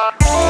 Oh.